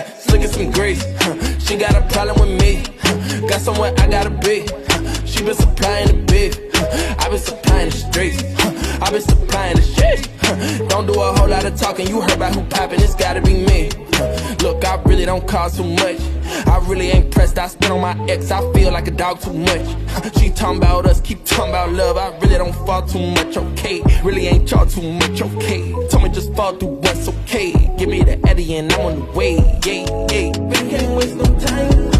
some grace. Huh. She got a problem with me. Huh. Got somewhere I gotta be. Huh. She been supplying the beef. I been supplying the streets. I been supplying the shit. Don't do a whole lot of talking. You heard about who poppin', it's gotta be me. Look, I really don't cause too much. I really ain't pressed. I spit on my ex. I feel like a dog too much. She talking about us, keep talking about love. I really don't fall too much, okay? Really ain't y'all too much, okay? Told me just fall through once, okay? Hey, Give me the Eddie and I'm on the way. Yeah, yeah. We can't waste no time.